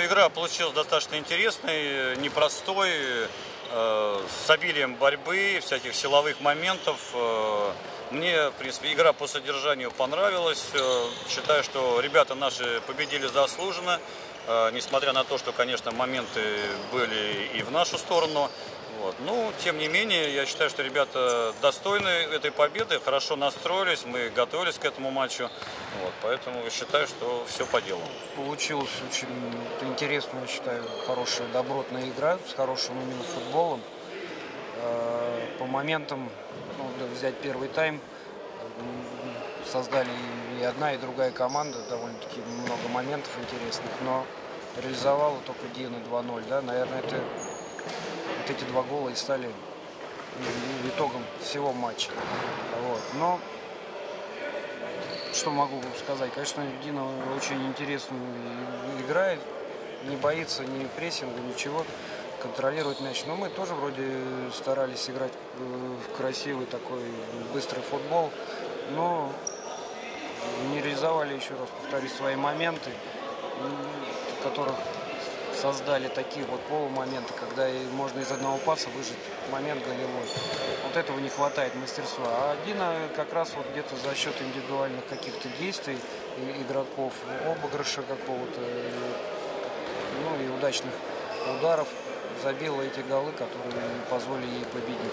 Игра получилась достаточно интересной, непростой, э, с обилием борьбы, всяких силовых моментов. Э, Мне, в принципе, игра по содержанию понравилась. Э, Считаю, что ребята наши победили заслуженно, э, несмотря на то, что, конечно, моменты были и в нашу сторону. Вот. Ну, тем не менее, я считаю, что ребята достойны этой победы, хорошо настроились, мы готовились к этому матчу. Вот. Поэтому считаю, что все по делу. Получилась очень интересная, я считаю, хорошая, добротная игра с хорошим именно футболом. Э, По моментам, ну, взять первый тайм, создали и одна, и другая команда, довольно-таки много моментов интересных, но реализовала только Дина 2-0, да, наверное, это вот эти два гола и стали м, итогом всего матча. Вот. Но что могу сказать? Конечно, Дина очень интересно играет, не боится ни прессинга, ничего, контролирует мяч. Но мы тоже вроде старались играть э, в красивый такой быстрый футбол, но не реализовали, еще раз повторюсь, свои моменты, которых создали такие вот полумоменты, когда можно из одного паса выжить момент голевой. Вот этого не хватает мастерства. А Дина как раз вот где-то за счет индивидуальных каких-то действий игроков, обыгрыша какого-то, э, ну и удачных ударов забила эти голы, которые позволили ей победить.